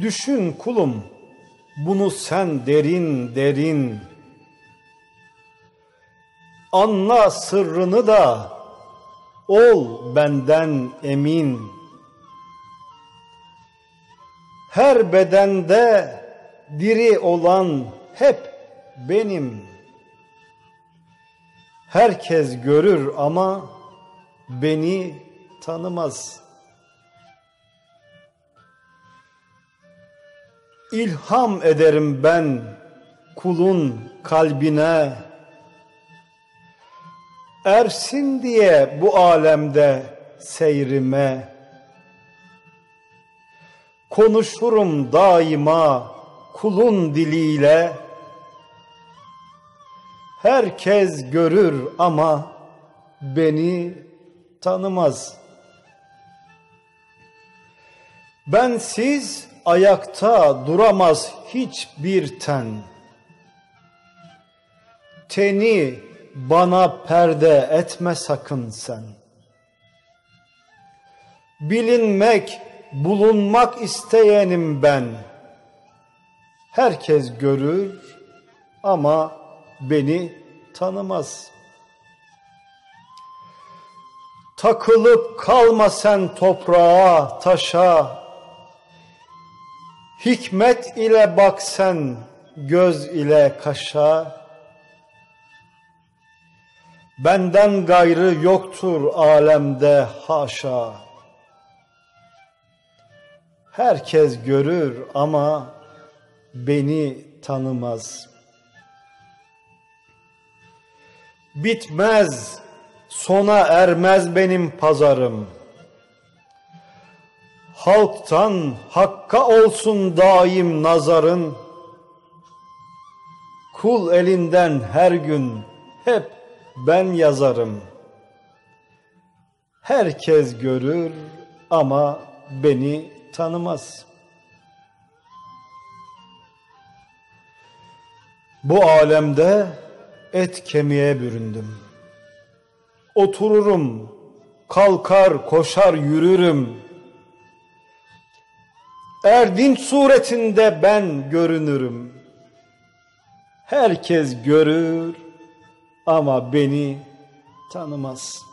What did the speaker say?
Düşün kulum bunu sen derin derin. Anla sırrını da ol benden emin. Her bedende diri olan hep benim. Herkes görür ama beni tanımaz. İlham ederim ben kulun kalbine. Ersin diye bu alemde seyrime. Konuşurum daima kulun diliyle. Herkes görür ama beni tanımaz. Ben siz ayakta duramaz hiçbir ten. Teni bana perde etme sakın sen. Bilinmek, bulunmak isteyenim ben. Herkes görür ama beni tanımaz. Takılıp kalma sen toprağa, taşa. Hikmet ile bak sen göz ile kaşa. Benden gayrı yoktur alemde haşa. Herkes görür ama beni tanımaz.'' Bitmez, sona ermez benim pazarım. Halktan hakka olsun daim nazarın. Kul elinden her gün hep ben yazarım. Herkes görür ama beni tanımaz. Bu alemde et kemiğe büründüm. Otururum, kalkar, koşar, yürürüm. Erdinç suretinde ben görünürüm. Herkes görür ama beni tanımaz.''